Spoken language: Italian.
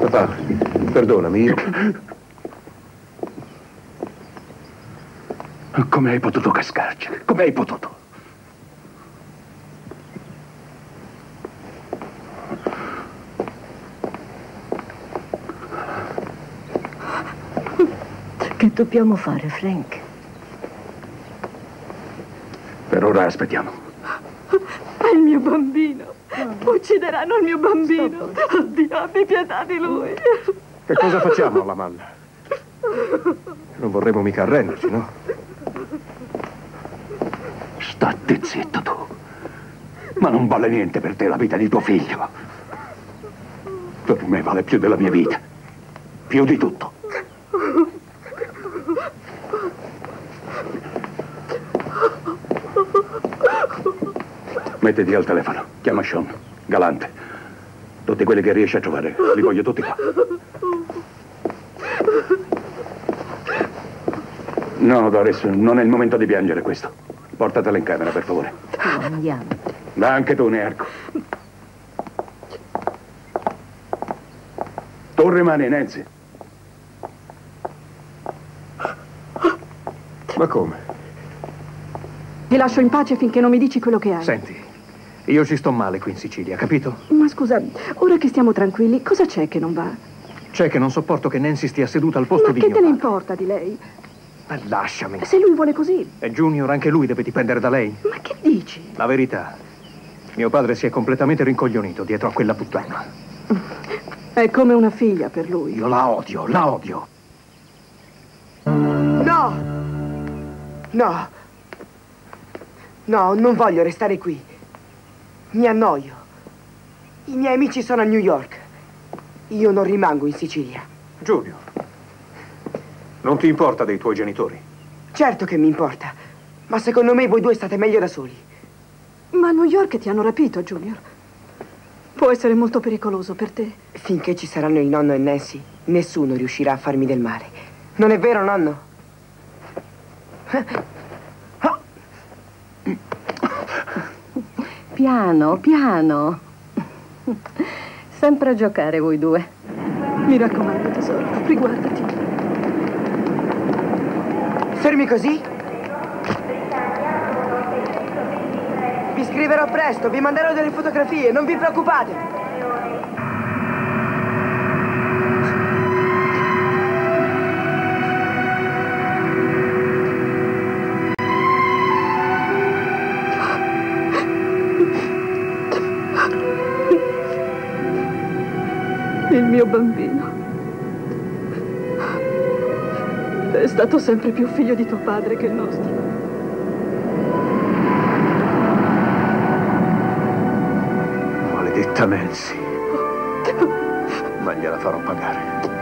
Papà, perdonami, io... Come hai potuto cascarci? Come hai potuto? Che dobbiamo fare, Frank? Per ora aspettiamo. È il mio bambino. Uccideranno il mio bambino. Oddio, abbi pietà di lui. Che cosa facciamo alla malla? Non vorremmo mica arrenderci, no? State zitto tu. Ma non vale niente per te la vita di tuo figlio. Per me vale più della mia vita. Più di tutto. Mettiti al telefono. Chiama Sean. Galante. Tutti quelli che riesci a trovare. Li voglio tutti qua. No, Doris, non è il momento di piangere questo. Portatela in camera, per favore. Andiamo. Ma anche tu, Nearco. Tu rimani, Nancy. Ma come? Ti lascio in pace finché non mi dici quello che hai. Senti, io ci sto male qui in Sicilia, capito? Ma scusa, ora che stiamo tranquilli, cosa c'è che non va? C'è che non sopporto che Nancy stia seduta al posto Ma di che mio te ne importa di lei? Ma lasciami. Se lui vuole così. E Junior, anche lui deve dipendere da lei. Ma che dici? La verità. Mio padre si è completamente rincoglionito dietro a quella puttana. È come una figlia per lui. Io la odio, la odio. No! No! No, non voglio restare qui. Mi annoio. I miei amici sono a New York. Io non rimango in Sicilia. Junior, non ti importa dei tuoi genitori? Certo che mi importa, ma secondo me voi due state meglio da soli. Ma a New York ti hanno rapito, Junior. Può essere molto pericoloso per te. Finché ci saranno il nonno e Nancy, nessuno riuscirà a farmi del male. Non è vero, nonno? Piano, piano. Sempre a giocare voi due. Mi raccomando, tesoro, riguardati. Fermi così? Vi scriverò presto, vi manderò delle fotografie, non vi preoccupate. Mio bambino. È stato sempre più figlio di tuo padre che il nostro. Maledetta Nancy. Ma gliela farò pagare.